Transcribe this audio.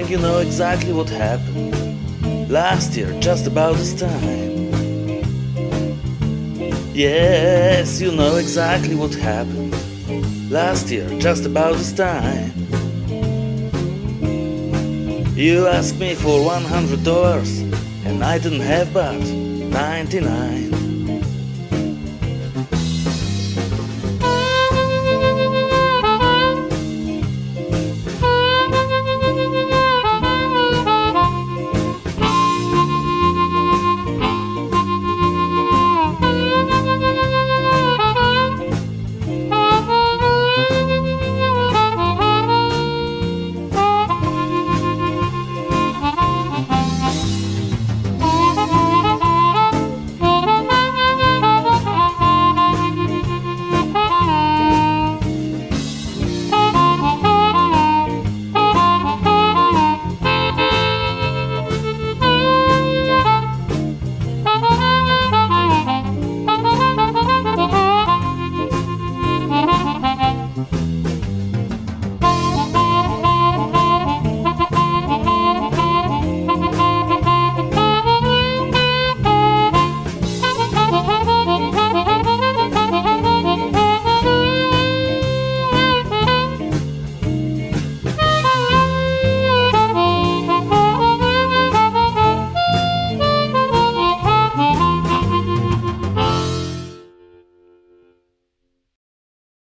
you know exactly what happened last year, just about this time. Yes, you know exactly what happened last year, just about this time. You asked me for $100 and I didn't have but 99.